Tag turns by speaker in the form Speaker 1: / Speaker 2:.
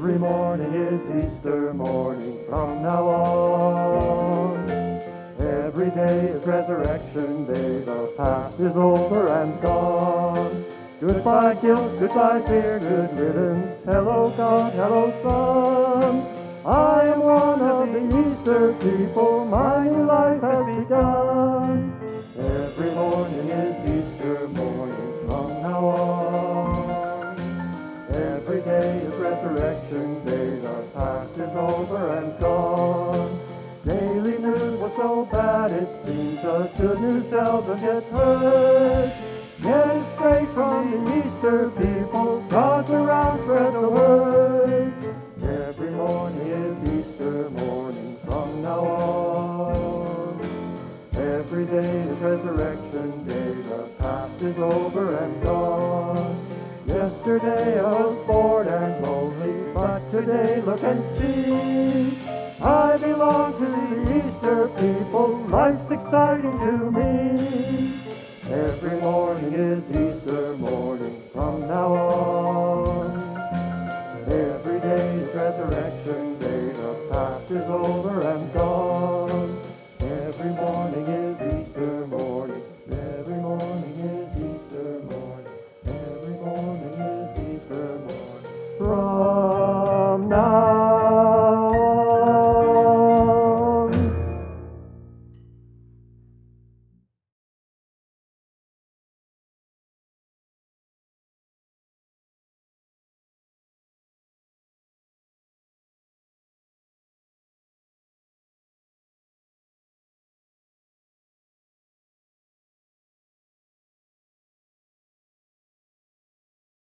Speaker 1: morning is Easter morning from now on. Every day is resurrection day, the past is over and gone. Goodbye guilt, goodbye fear, good riddance. Hello God, hello Son. I am one of the Easter people, my new life has begun. It seems good news seldom gets heard. Get straight from the Easter people, God's around, spread the word. Every morning is Easter morning from now on. Every day is resurrection day, the past is over and gone. Yesterday I was bored and lonely, but today look and see. is over and gone. Every morning is Easter morning. Every morning is Easter morning. Every morning is Easter morning. From now.